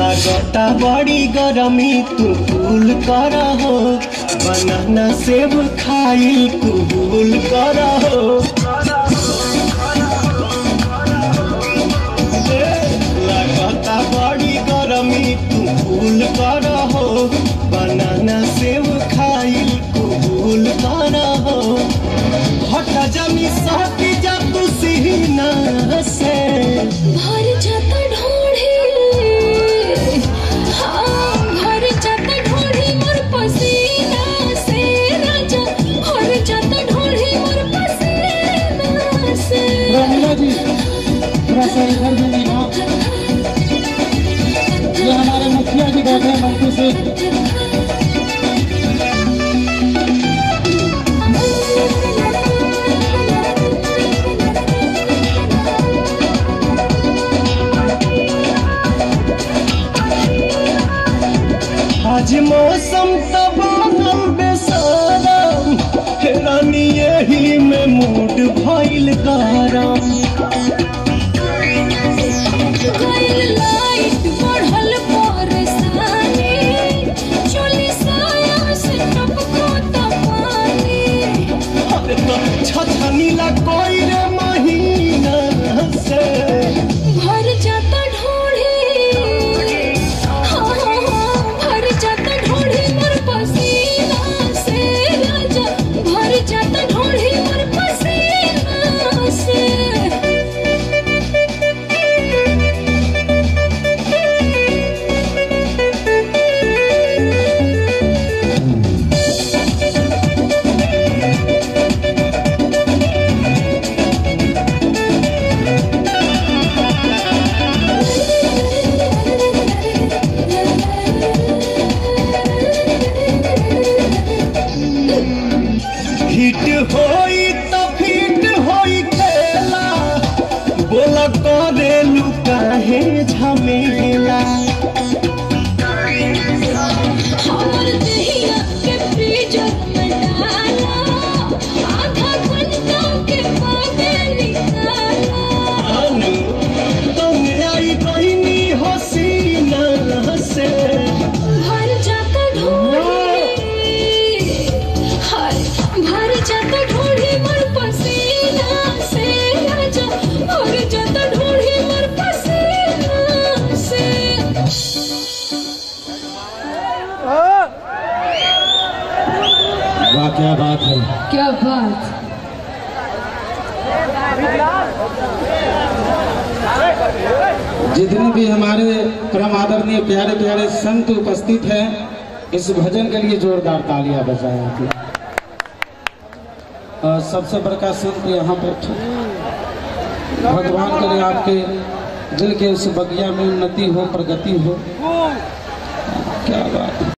लगता बड़ी गरमी तू भूल कर हो बनाना सेब खाई कबूल कर हो सा इधर भी ना ये हमारे मुखिया जी बैठे हैं मंत्री से। आज मौसम तबादल बेसारम रानी यही में मूड भइल गरम कोई me. वाह क्या बात है क्या बात जितने भी हमारे परम आदरणीय प्यारे प्यारे संत उपस्थित हैं इस भजन के लिए जोरदार तालियाँ बजाएँ आप। अ, सबसे बड़का संत यहाँ पर। भगवान करे आपके दिल के उस बगिया में उन्नति हो प्रगति हो क्या बात है